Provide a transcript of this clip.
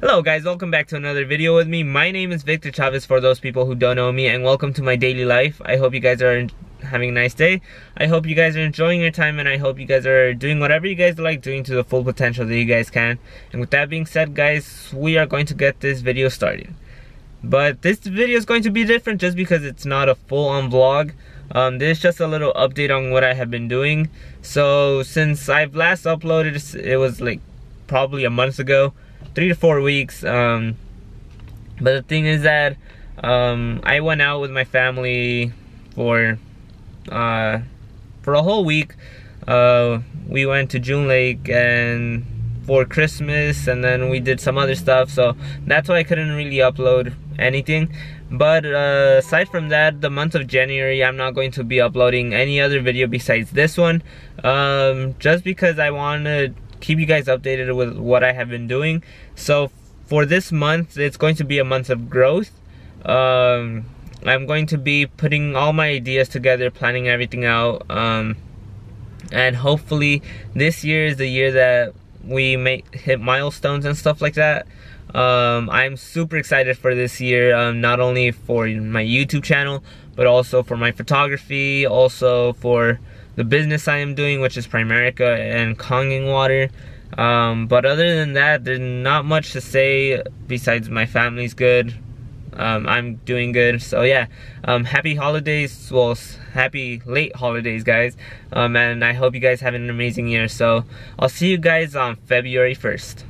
Hello guys, welcome back to another video with me. My name is Victor Chavez for those people who don't know me and welcome to my daily life. I hope you guys are having a nice day. I hope you guys are enjoying your time and I hope you guys are doing whatever you guys like doing to the full potential that you guys can. And with that being said guys, we are going to get this video started. But this video is going to be different just because it's not a full-on vlog. Um, this is just a little update on what I have been doing. So since I've last uploaded, it was like probably a month ago, three to four weeks. Um, but the thing is that um, I went out with my family for uh, for a whole week. Uh, we went to June Lake and for Christmas, and then we did some other stuff. So that's why I couldn't really upload anything. But uh, aside from that, the month of January, I'm not going to be uploading any other video besides this one. Um, just because I wanted keep you guys updated with what I have been doing. So for this month, it's going to be a month of growth. Um, I'm going to be putting all my ideas together, planning everything out. Um, and hopefully this year is the year that we make hit milestones and stuff like that. Um, I'm super excited for this year, um, not only for my YouTube channel, but also for my photography, also for the business I am doing, which is Primerica and Kangen Water. Um, but other than that, there's not much to say besides my family's good. Um, I'm doing good. So yeah, um, happy holidays. Well, happy late holidays, guys. Um, and I hope you guys have an amazing year. So I'll see you guys on February 1st.